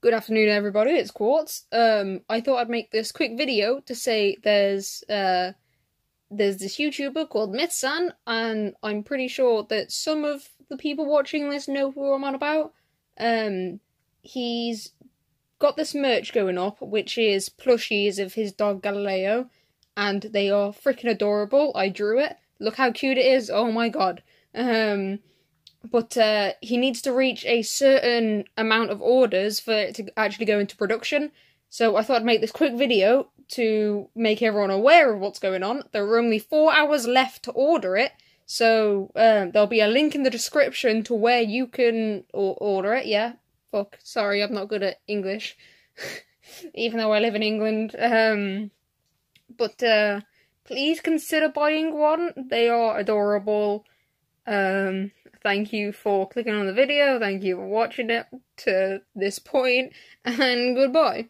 Good afternoon, everybody. It's Quartz. Um, I thought I'd make this quick video to say there's uh, there's this YouTuber called Mithzan, and I'm pretty sure that some of the people watching this know who I'm on about. Um, he's got this merch going up, which is plushies of his dog Galileo, and they are freaking adorable. I drew it. Look how cute it is. Oh my god. Um, but uh, he needs to reach a certain amount of orders for it to actually go into production. So I thought I'd make this quick video to make everyone aware of what's going on. There are only four hours left to order it, so um, there'll be a link in the description to where you can order it. Yeah, fuck, sorry, I'm not good at English, even though I live in England. Um, but uh, please consider buying one. They are adorable. Um, thank you for clicking on the video, thank you for watching it to this point, and goodbye.